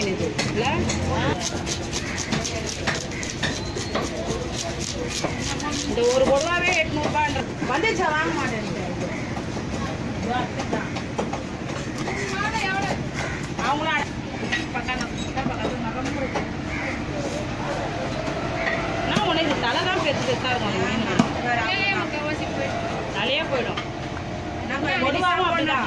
இல்ல? இந்த ஒரு கொடுவாவே எட்நூறுபான்ற வந்துச்சா வாங்க மாட்டேன். அவங்களும் பக்கம் பக்கத்து உனக்கு தலை தான் பெருசு பெருசா இருக்கும் அந்த மீன் தலையே போயிடும் பொதுவாகவும் அப்படிதான்.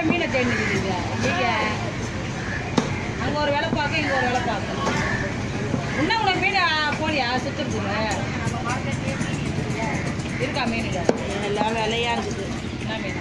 போய் மீனை நீங்க அங்கே ஒரு வேலை பார்க்க இங்கே ஒரு வேலை பார்க்க. இன்னும் உனக்கு மீன் போலியா சுத்துருக்குங்க இருக்கா மீன் எல்லா வேலையாக இருக்குது. என்ன மீன்?